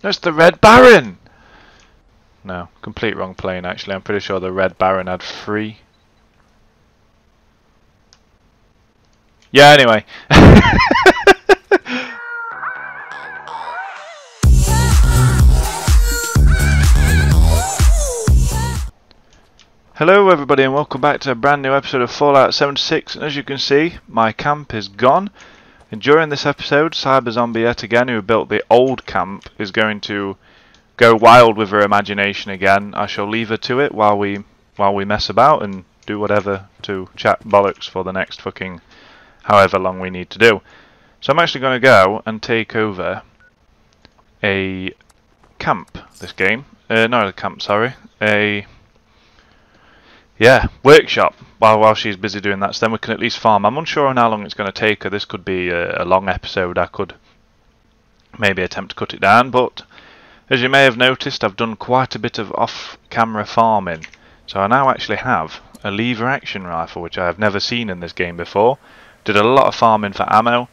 That's the Red Baron! No, complete wrong plane actually. I'm pretty sure the Red Baron had three. Yeah, anyway. Hello everybody and welcome back to a brand new episode of Fallout 76 and as you can see my camp is gone and during this episode Cyber Zombie yet again who built the old camp is going to go wild with her imagination again. I shall leave her to it while we while we mess about and do whatever to chat bollocks for the next fucking however long we need to do. So I'm actually going to go and take over a camp this game. Uh, not a camp, sorry. A yeah, workshop while while she's busy doing that. So then we can at least farm. I'm unsure on how long it's going to take her. This could be a, a long episode. I could maybe attempt to cut it down, but as you may have noticed, I've done quite a bit of off-camera farming. So I now actually have a lever action rifle, which I have never seen in this game before. Did a lot of farming for ammo.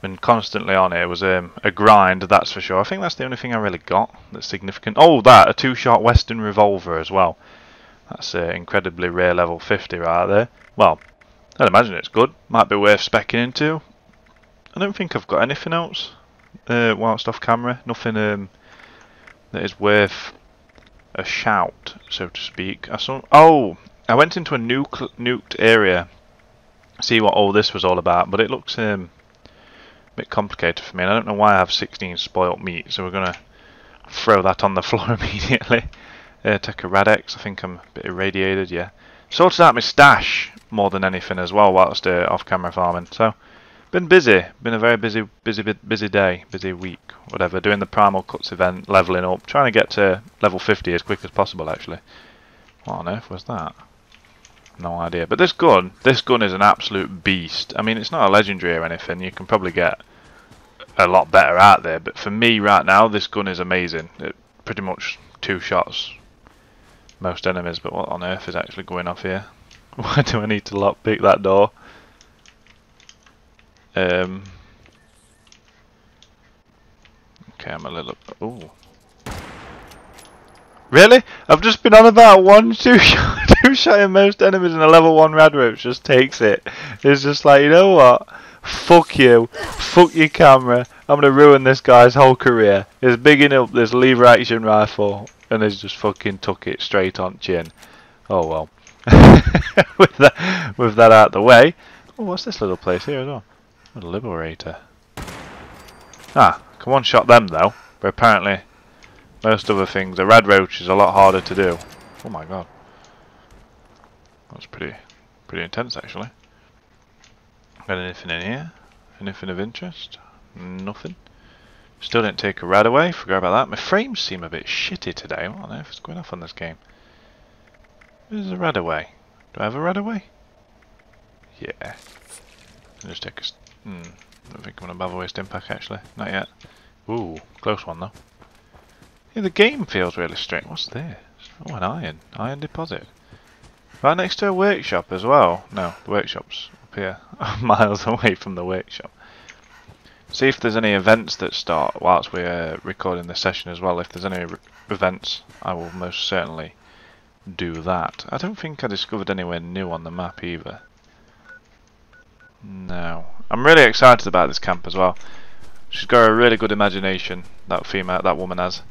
Been constantly on it. It was um, a grind, that's for sure. I think that's the only thing I really got that's significant. Oh, that! A two-shot Western revolver as well. That's uh, incredibly rare level 50 right there. Well, I'd imagine it's good. Might be worth specking into. I don't think I've got anything else uh, whilst off camera. Nothing um, that is worth a shout, so to speak. I saw. Oh, I went into a nuke, nuked area. See what all this was all about, but it looks um, a bit complicated for me. And I don't know why I have 16 spoilt meat, so we're gonna throw that on the floor immediately. Uh, take a Rad-X, I think I'm a bit irradiated, yeah. Sorted out my stash more than anything as well whilst uh, off-camera farming. So, been busy. Been a very busy, busy, busy day, busy week, whatever. Doing the Primal Cuts event, leveling up, trying to get to level 50 as quick as possible, actually. What on earth was that? No idea. But this gun, this gun is an absolute beast. I mean, it's not a legendary or anything. You can probably get a lot better out there. But for me right now, this gun is amazing. It pretty much two shots most enemies, but what on earth is actually going off here? Why do I need to lockpick that door? Um. Okay, I'm a little. Ooh. Really? I've just been on about one two shot, two shot in most enemies, and a level one radroach just takes it. It's just like you know what? Fuck you. Fuck your camera. I'm gonna ruin this guy's whole career. He's bigging up this lever action rifle and he's just fucking took it straight on chin. Oh well. with that with that out the way. Oh, what's this little place here as well? A liberator. Ah, can one shot them though. But apparently most other things, a radroach is a lot harder to do. Oh my god. That's pretty pretty intense actually. Got anything in here? Anything of interest? Nothing. Still didn't take a RadAway, forgot about that. My frames seem a bit shitty today. What on earth is going off on this game? Where's the RadAway? Do I have a RadAway? Yeah. I'll just take a... Hmm. I don't think I'm going to bother with impact actually. Not yet. Ooh, close one though. Yeah, the game feels really strange. What's this? Oh, an iron. Iron deposit. Right next to a workshop as well. No, the workshop's up here. miles away from the workshop. See if there's any events that start whilst we're recording this session as well. If there's any events, I will most certainly do that. I don't think I discovered anywhere new on the map either. No. I'm really excited about this camp as well. She's got a really good imagination, that female, that woman has.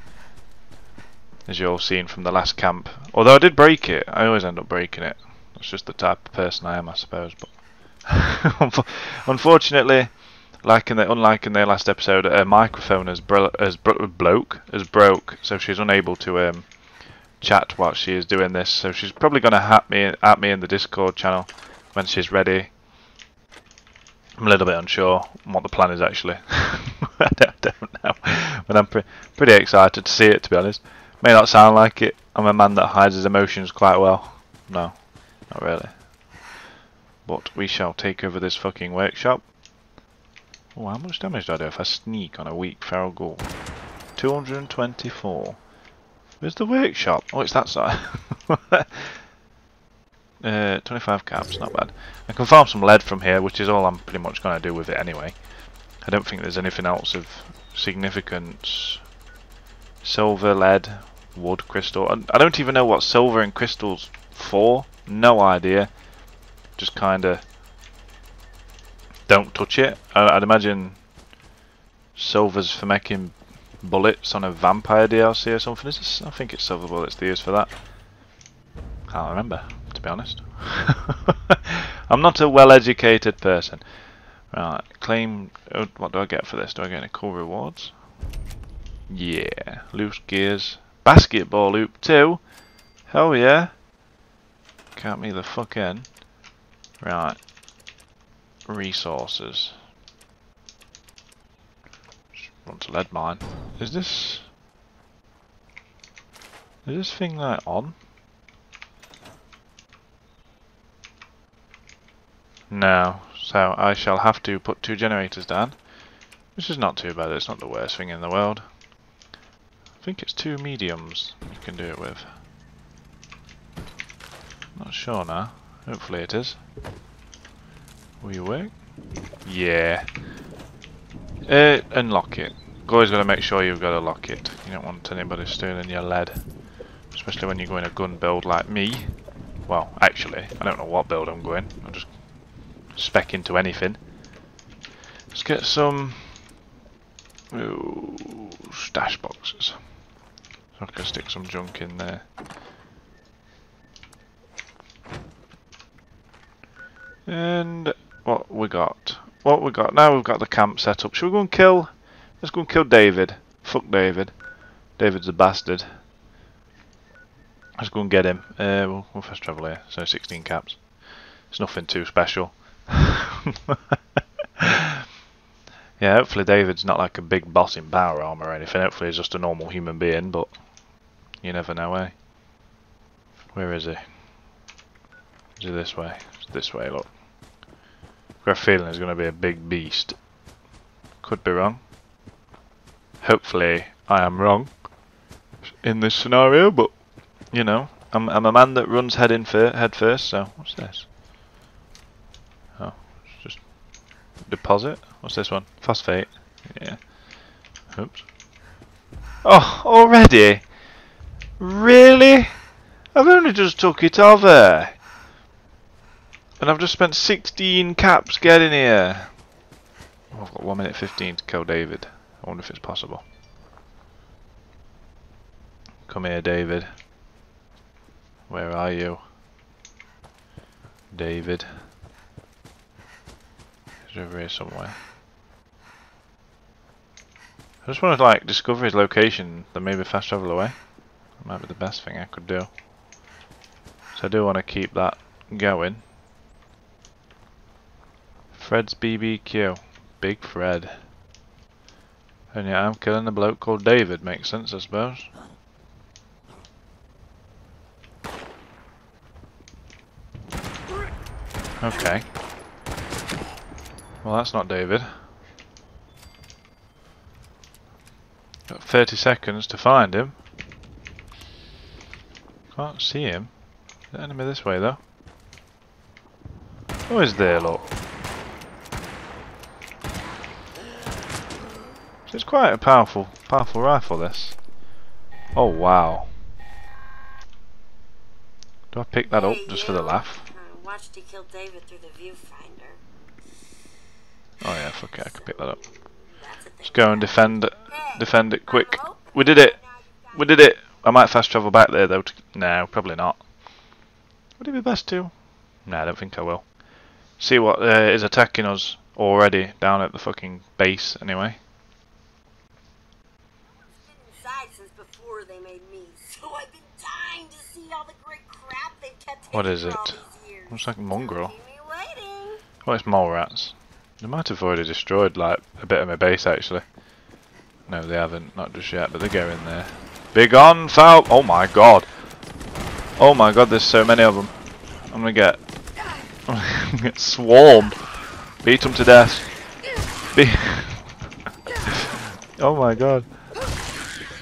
As you all seen from the last camp. Although I did break it, I always end up breaking it. That's just the type of person I am, I suppose. But unfortunately, like in the, unlike in their last episode, her microphone has bro bro bloke has broke, so she's unable to um, chat while she is doing this. So she's probably going to at me at me in the Discord channel when she's ready. I'm a little bit unsure what the plan is actually. I, don't, don't, know, but I'm pre pretty excited to see it. To be honest, may not sound like it. I'm a man that hides his emotions quite well. No, not really. But we shall take over this fucking workshop. Oh, how much damage do I do if I sneak on a weak feral ghoul? 224. Where's the workshop? Oh, it's that side. uh, 25 caps, not bad. I can farm some lead from here, which is all I'm pretty much going to do with it anyway. I don't think there's anything else of significance Silver, lead, wood, crystal. I, I don't even know what silver and crystal's for. No idea. Just kind of don't touch it. I, I'd imagine silver's for making bullets on a vampire DLC or something. Is this? I think it's silver bullets they use for that. Can't remember, to be honest. I'm not a well-educated person. Right, claim. Oh, what do I get for this? Do I get any cool rewards? Yeah, loose gears, basketball hoop too. Hell yeah! Count me the fuck in. Right, resources. Just want to lead mine. Is this? Is this thing like on? No, so I shall have to put two generators down. Which is not too bad, it's not the worst thing in the world. I think it's two mediums you can do it with. Not sure now. Hopefully it is. Will you work? Yeah. Uh, unlock it. Always got to make sure you've got to lock it. You don't want anybody stealing your lead. Especially when you're going a gun build like me. Well, actually, I don't know what build I'm going. I'm just spec into anything. Let's get some ooh, stash boxes. So I can stick some junk in there. And what we got? What we got? Now we've got the camp set up. Should we go and kill? Let's go and kill David. Fuck David. David's a bastard. Let's go and get him. Uh, we'll, we'll fast travel here. So 16 caps. It's nothing too special. yeah, hopefully David's not like a big boss in power armor or anything. Hopefully he's just a normal human being, but you never know, eh? Where is he? Is he this way? This way, look. Got a feeling he's going to be a big beast. Could be wrong. Hopefully I am wrong in this scenario, but you know, I'm, I'm a man that runs head in fir head first. So what's this? Oh, it's just deposit. What's this one? Phosphate. Yeah. Oops. Oh, already? Really? I've only just took it over. And I've just spent 16 caps getting here. Oh, I've got 1 minute 15 to kill David. I wonder if it's possible. Come here, David. Where are you? David. He's over here somewhere. I just want to like discover his location, then maybe fast travel away. That might be the best thing I could do. So I do want to keep that going. Fred's BBQ. Big Fred. And yeah, I'm killing a bloke called David, makes sense I suppose. Okay. Well that's not David. Got 30 seconds to find him. Can't see him. The enemy this way though. Oh, is there, look? It's quite a powerful, powerful rifle. This. Oh wow. Do I pick that up just for the laugh? Watched you kill David through the viewfinder. Oh yeah, fuck it, I can pick that up. Let's go and defend it. Defend it quick. We did it! We did it! I might fast travel back there though. no, probably not. Would it be best to? No, I don't think I will. See what uh, is attacking us already down at the fucking base anyway. What is it? Looks like a mongrel. Oh, it's mole rats. They might have already destroyed like a bit of my base actually. No, they haven't. Not just yet, but they go in there. Big on, foul! Oh my god! Oh my god, there's so many of them. I'm gonna get, I'm gonna get swarmed. Beat them to death. Be oh my god.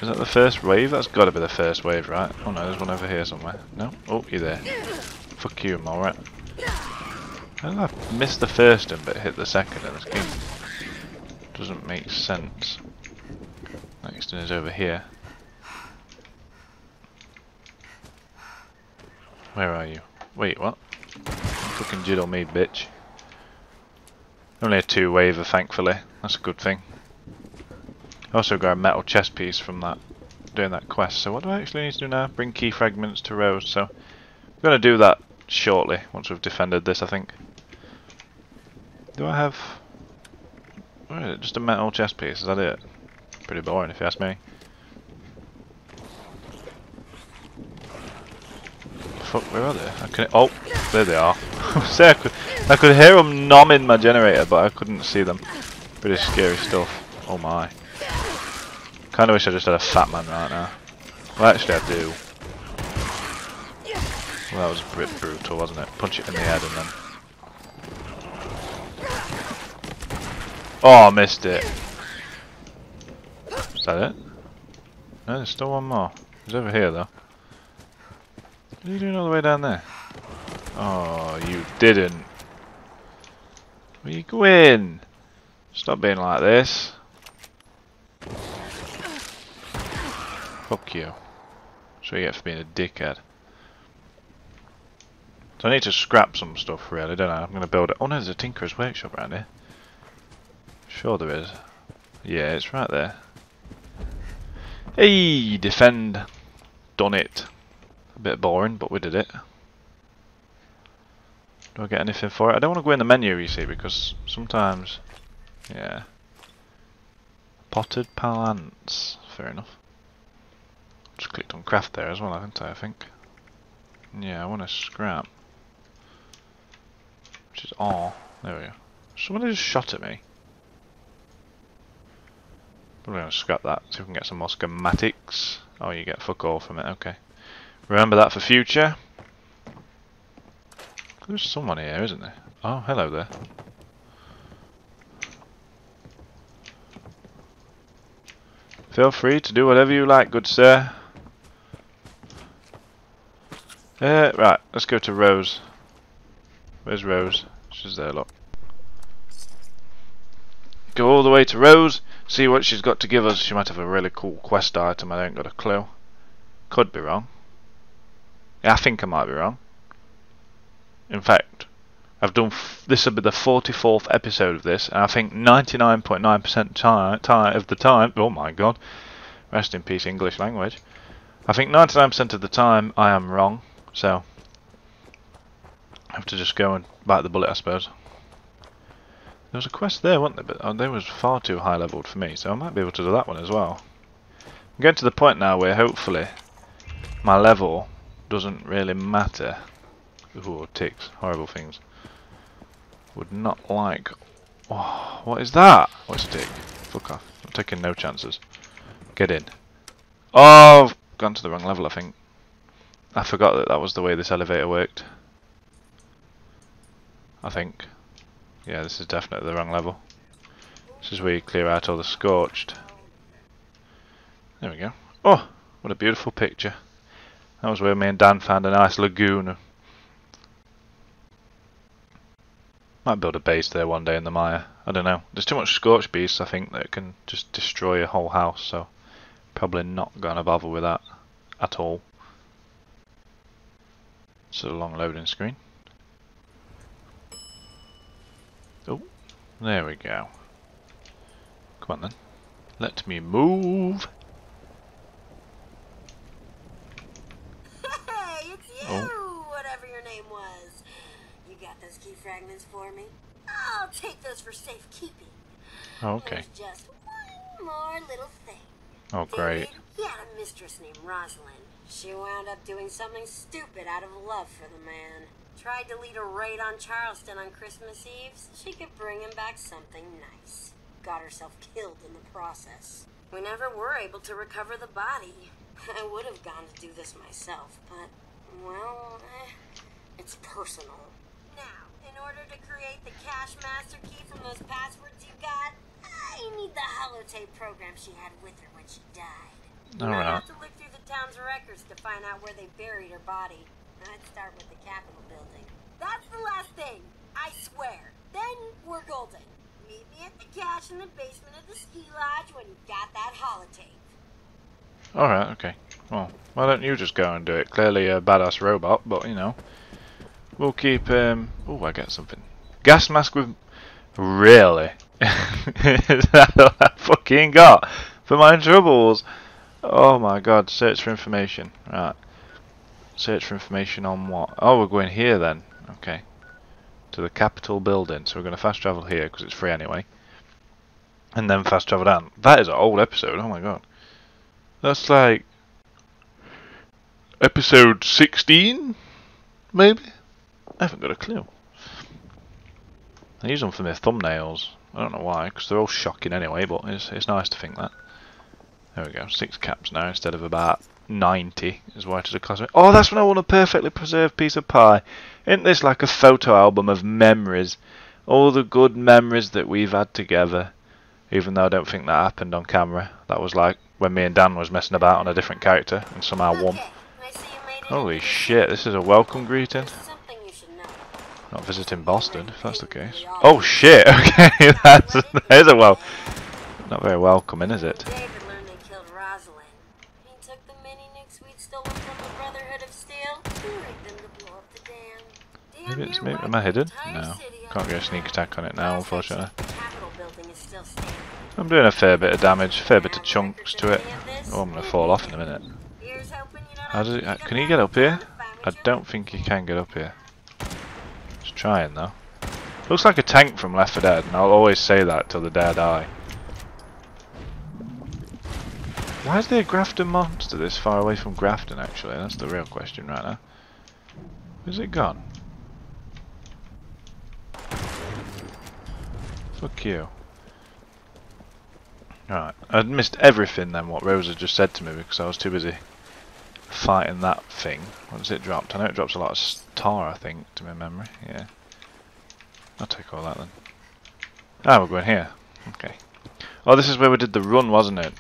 Is that the first wave? That's got to be the first wave, right? Oh no, there's one over here somewhere. No? Oh, you're there. Fuck you, I'm alright. I missed the first one but hit the second in this game. Doesn't make sense. Next one is over here. Where are you? Wait, what? Fucking jiddle me, bitch. Only a two-waver, thankfully. That's a good thing. Also got a metal chest piece from that doing that quest. So what do I actually need to do now? Bring key fragments to Rose. So I'm going to do that shortly once we've defended this, I think. Do I have... What is it? Just a metal chest piece, is that it? Pretty boring if you ask me. Fuck, where are they? I can oh, there they are. Say I could, I could hear them nomming my generator, but I couldn't see them. Pretty scary stuff. Oh my. Kinda wish I just had a fat man right now. Well, actually I do. Well, that was a bit brutal, wasn't it? Punch it in the head and then... Oh, I missed it. Is that it? No, there's still one more. He's over here, though. What are you doing all the way down there? Oh, you didn't. Where you going? Stop being like this. Fuck you. What you get for being a dickhead. So I need to scrap some stuff really, don't I? I'm going to build it. Oh no, there's a Tinker's Workshop around here. Sure there is. Yeah, it's right there. Hey, defend. Done it. A bit boring, but we did it. Do I get anything for it? I don't want to go in the menu, you see, because sometimes... Yeah. Potted plants. Fair enough. Just clicked on craft there as well, haven't I, I think. Yeah, I want to scrap. Which is all. There we go. Somebody just shot at me. We're going to scrap that, see if we can get some more schematics. Oh, you get fuck all from it, okay. Remember that for future. There's someone here, isn't there? Oh, hello there. Feel free to do whatever you like, good sir. Uh, right, let's go to Rose. Where's Rose? She's there, look. Go all the way to Rose, see what she's got to give us. She might have a really cool quest item, I don't got a clue. Could be wrong. Yeah, I think I might be wrong. In fact, I've done. this will be the 44th episode of this, and I think 99.9% time, time of the time. Oh my god! Rest in peace, English language. I think 99% of the time I am wrong, so I have to just go and bite the bullet, I suppose. There was a quest there, wasn't there? But oh, they was far too high leveled for me, so I might be able to do that one as well. I'm getting to the point now where hopefully my level doesn't really matter. Ooh, ticks. Horrible things. Would not like... Oh, what is that? What's a tick? Fuck off. I'm taking no chances. Get in. Oh, I've gone to the wrong level, I think. I forgot that that was the way this elevator worked. I think. Yeah, this is definitely the wrong level. This is where you clear out all the scorched. There we go. Oh, what a beautiful picture. That was where me and Dan found a nice lagoon. Might build a base there one day in the mire. I don't know. There's too much scorched beasts, I think, that can just destroy a whole house, so probably not going to bother with that at all. It's a long loading screen. Oh, there we go. Come on then. Let me move. Hey, it's you, oh. whatever your name was. You got those key fragments for me? I'll take those for safekeeping. Oh, okay. There's just one more little thing. Oh, great. He had a mistress named Rosalind. She wound up doing something stupid out of love for the man. Tried to lead a raid on Charleston on Christmas Eve so she could bring him back something nice. Got herself killed in the process. We never were able to recover the body. I would have gone to do this myself, but, well, eh, it's personal. Now, in order to create the cache master key from those passwords you got, I need the holotape program she had with her when she died. You might have to look through the town's records to find out where they buried her body. I'd start with the Capitol building. That's the last thing, I swear. Then we're golden. Meet me at the cache in the basement of the ski lodge when you've got that holotape. Alright, okay. Well, why don't you just go and do it? Clearly a badass robot, but you know. We'll keep, um... Oh, I get something. Gas mask with... Really? That what I fucking got for my troubles? Oh my god, search for information. Right. Search for information on what? Oh, we're going here then. Okay. To the Capitol building. So we're going to fast travel here because it's free anyway. And then fast travel down. That is an old episode. Oh my god. That's like episode 16, maybe? I haven't got a clue. I use them for my thumbnails. I don't know why, because they're all shocking anyway, but it's, it's nice to think that. There we go, six caps now instead of about 90 is what it is a classmate. Oh, that's when I want a perfectly preserved piece of pie. Isn't this like a photo album of memories? All the good memories that we've had together. Even though I don't think that happened on camera. That was like when me and Dan was messing about on a different character and somehow won. Holy shit, this is a welcome greeting. Not visiting Boston, if that's the case. Oh shit, okay, that's, that is a well... Not very welcoming, is it? Maybe it's maybe, am I hidden? No. Can't get a sneak attack on it now, unfortunately. I'm doing a fair bit of damage, fair bit of chunks to it. Oh, I'm gonna fall off in a minute. How does it, uh, can he get up here? I don't think he can get up here. Trying though. Looks like a tank from Left 4 Dead, and I'll always say that till the I die. Why is there a Grafton monster this far away from Grafton actually? That's the real question right now. Where's it gone? Fuck you. Alright, I'd missed everything then what Rosa just said to me because I was too busy fighting that thing. Once it dropped, I know it drops a lot of tar I think to my memory, yeah. I'll take all that then. Ah, we're going here. Okay. Oh, this is where we did the run, wasn't it?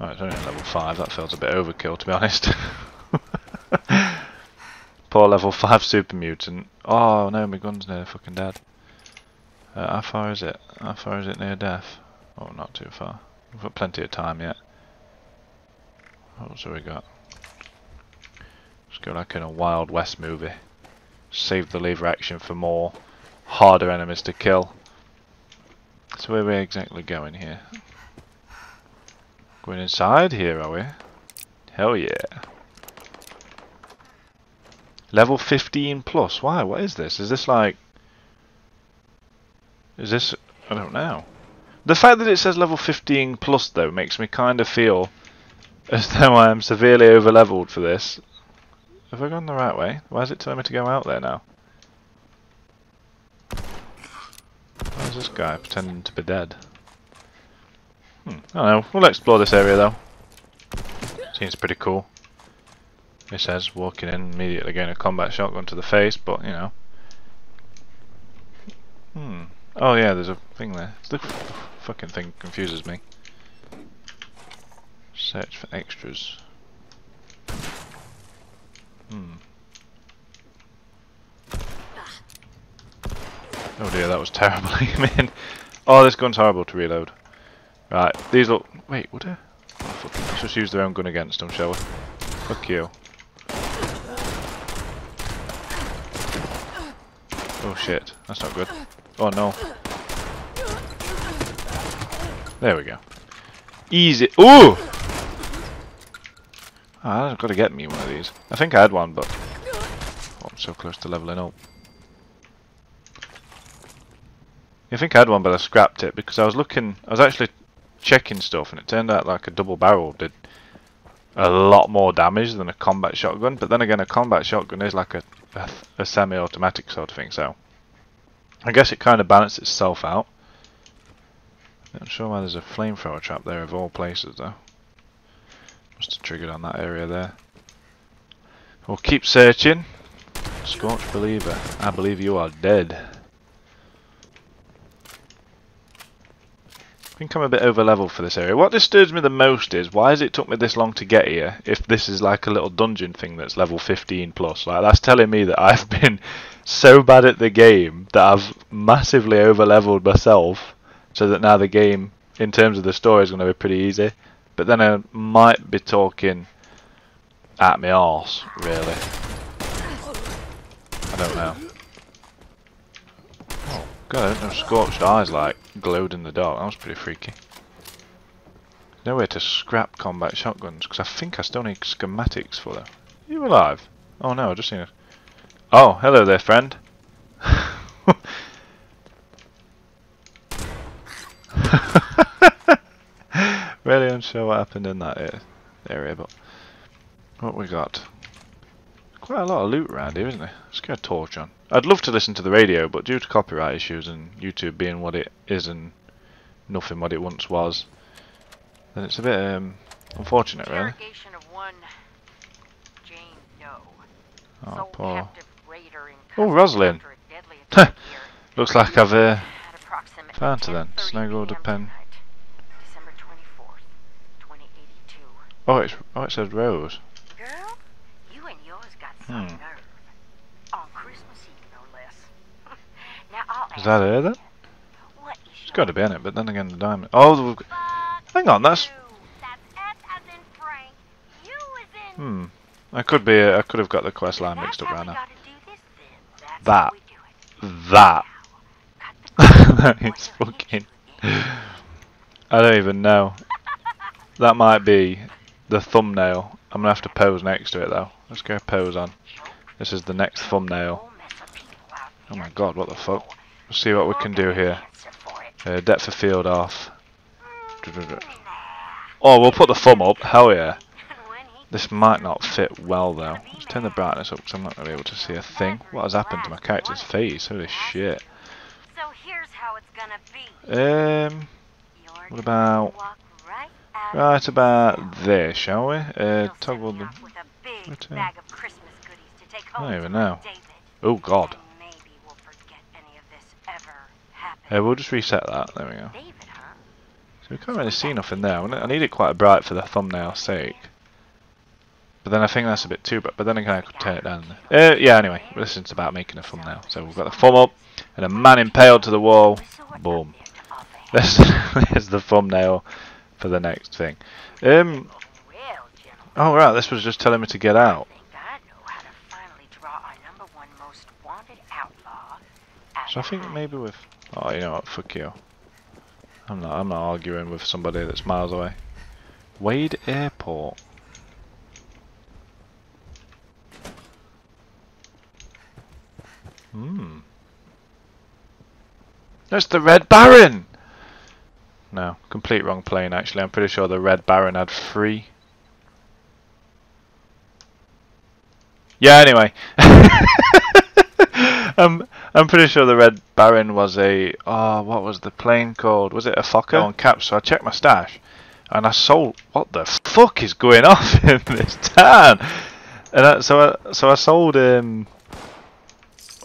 Oh, it's only level 5, that feels a bit overkill to be honest. Poor level 5 super mutant. Oh no, my gun's near fucking dead. Uh, how far is it? How far is it near death? Oh, not too far. We've got plenty of time yet. What else have we got? Let's go like in a Wild West movie. Save the lever action for more harder enemies to kill. So where are we exactly going here? Going inside here, are we? Hell yeah. Level 15 plus. Why? What is this? Is this like is this... I don't know. The fact that it says level 15 plus, though, makes me kind of feel as though I am severely over-leveled for this. Have I gone the right way? Why is it telling me to go out there now? Why is this guy pretending to be dead? Hmm, I don't know. We'll explore this area, though. Seems pretty cool. It says walking in, immediately getting a combat shotgun to the face, but, you know. Hmm. Oh yeah, there's a thing there. The fucking thing confuses me. Search for extras. Hmm. Oh dear, that was terrible. Mean, oh, this gun's horrible to reload. Right, these look. Wait, I? Oh, Let's just use their own gun against them, shall we? Fuck you. Oh shit, that's not good. Oh no. There we go. Easy. Ooh! I've got to get me one of these. I think I had one, but oh, I'm so close to leveling up. I think I had one, but I scrapped it because I was looking. I was actually checking stuff, and it turned out like a double barrel did a lot more damage than a combat shotgun. But then again, a combat shotgun is like a, a, a semi-automatic sort of thing, so I guess it kind of balanced itself out. Not sure why there's a flamethrower trap there of all places though. Must have triggered on that area there. We'll keep searching. Scorch Believer, I believe you are dead. I think I'm a bit over level for this area. What disturbs me the most is why has it took me this long to get here if this is like a little dungeon thing that's level 15 plus. Like that's telling me that I've been so bad at the game that I've massively over leveled myself so that now the game, in terms of the story, is going to be pretty easy. But then I might be talking at me arse, really. I don't know. Oh, God, I didn't know scorched eyes like glowed in the dark. That was pretty freaky. No way to scrap combat shotguns, because I think I still need schematics for them. Are you alive? Oh no, I just seen it. Oh, hello there, friend. really unsure what happened in that area, but what we got? Quite a lot of loot around here, isn't there? Let's get a torch on. I'd love to listen to the radio, but due to copyright issues and YouTube being what it is and nothing what it once was, then it's a bit um, unfortunate, really. Jane. Oh, poor. captive raider in Oh, Rosalind. after a deadly attack here Looks like I've uh, Found her then. 10:30 Snuggled a pen. Oh, it's oh, it says Rose. Girl, you and yours got some Hmm. nerve. On Christmas Eve, no less. now I'll Is that her then? is It's got to be in it, but then again, the diamond. Oh, we've hang on, that's That's in Frank. You in. hmm. I could be. I could have got the quest line mixed up right now. gotta do this then. That's That. how we do it. That. The it's fucking. I don't even know. That might be the thumbnail. I'm gonna have to pose next to it though. Let's go pose on. This is the next thumbnail. Oh my god, what the fuck? Let's see what we can do here. Uh, depth of field off. Oh, we'll put the thumb up. Hell yeah. This might not fit well though. Let's turn the brightness up because I'm not going to be able to see a thing. What has happened to my character's face? Holy shit. So here's how it's gonna be. Um, what about right right about there, shall we? Uh, toggle the. off with a big return. bag of Christmas goodies to take I don't even know. Oh god. And we'll forget any of this ever happened. Uh, we'll just reset that. There we go. So we can't really see nothing there. I want it- I need it quite bright for the thumbnail's sake. But then I think that's a bit too bright. But then again, I could turn it down. Uh, yeah, anyway, this is about making a thumbnail. So we've got the thumb up and a man impaled to the wall. Boom. up there to offer him? There's, there's the thumbnail for the next thing. Um, Well, oh right, this was just telling me to get out. I think I know how to finally draw our number one most wanted outlaw. out So I think maybe with. Oh, you know what? Fuck you. I'm not. I'm not arguing with somebody that's miles away. Wade Airport. Hmm. That's the Red Baron. No, complete wrong plane. Actually, I'm pretty sure the Red Baron had three. Yeah. Anyway. I'm I'm pretty sure the Red Baron was a oh what was the plane called? Was it a Fokker on cap? So I checked my stash, and I sold. What the fuck is going off in this town? And I, so I so I sold um.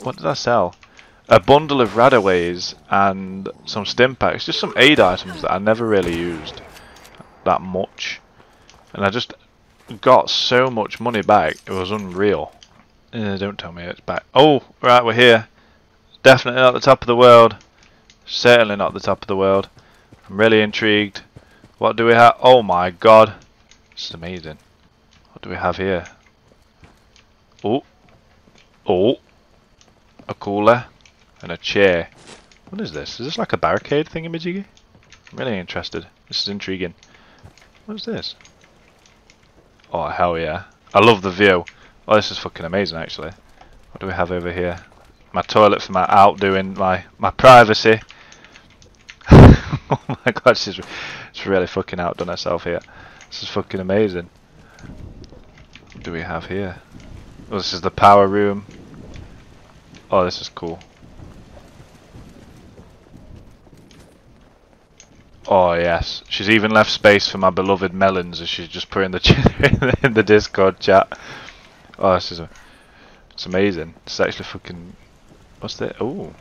What did I sell? A bundle of Radaways and some stim packs, just some aid items that I never really used that much, and I just got so much money back. It was unreal. Uh, don't tell me it's back. Oh, right, we're here. Definitely not the top of the world. Certainly not the top of the world. I'm really intrigued. What do we have? Oh my god. This is amazing. What do we have here? Oh. Oh. A cooler. And a chair. What is this? Is this like a barricade thingamajiggy? I'm really interested. This is intriguing. What is this? Oh, hell yeah. I love the view. Oh, this is fucking amazing, actually. What do we have over here? My toilet for my outdoing, my my privacy. oh my god, she's she's really fucking outdone herself here. This is fucking amazing. What do we have here? Oh, this is the power room. Oh, this is cool. Oh yes, she's even left space for my beloved melons as she's just putting the ch- in the Discord chat. Oh, this is a, it's amazing. It's actually fucking. What's that? Oh,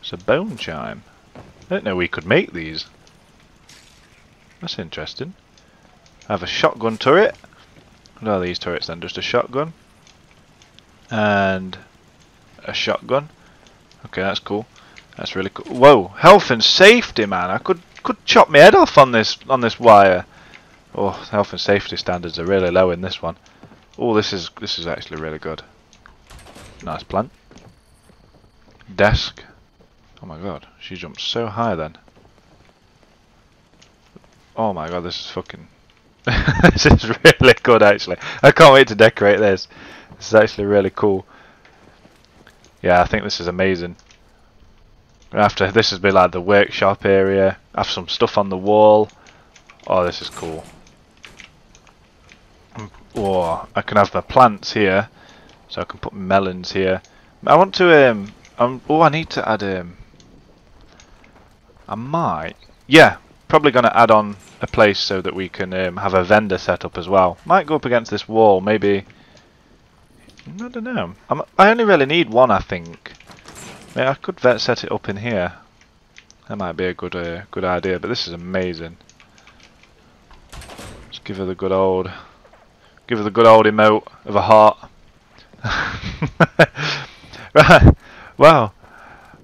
it's a bone chime. I didn't know we could make these. That's interesting. I have a shotgun turret. What are these turrets then? Just a shotgun and a shotgun. Okay, that's cool. That's really cool. Whoa, health and safety, man! I could could chop my head off on this on this wire. Oh, health and safety standards are really low in this one. Oh, this is this is actually really good. Nice plant. Desk. Oh my god, she jumped so high then. Oh my god, this is fucking... this is really good actually. I can't wait to decorate this. This is actually really cool. Yeah, I think this is amazing. After this has been like the workshop area. I have some stuff on the wall. Oh, this is cool. Oh, I can have my plants here, so I can put melons here. I want to um, um oh, I need to add um. I might, yeah, probably going to add on a place so that we can um, have a vendor set up as well. Might go up against this wall, maybe. I don't know. I'm, I only really need one, I think. Yeah, I could set it up in here. That might be a good uh, good idea, but this is amazing. Let's give her the good old, give her the good old emote of a heart. right, well,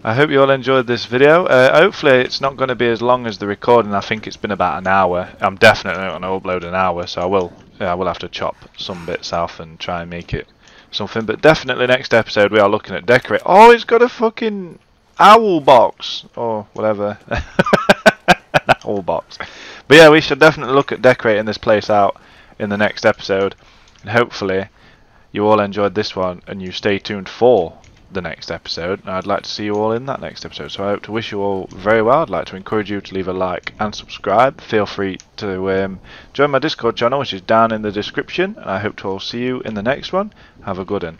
I hope you all enjoyed this video. Uh, hopefully it's not going to be as long as the recording. I think it's been about an hour. I'm definitely not going to upload an hour, so I will. Yeah, I will have to chop some bits off and try and make it something. But definitely next episode we are looking at decorate. Oh, it's got a fucking owl box or whatever. owl box. But yeah, we should definitely look at decorating this place out in the next episode, and hopefully you all enjoyed this one and you stay tuned for the next episode, and I'd like to see you all in that next episode. So I hope to wish you all very well. I'd like to encourage you to leave a like and subscribe. Feel free to um, join my Discord channel, which is down in the description. And I hope to all see you in the next one. Have a good one.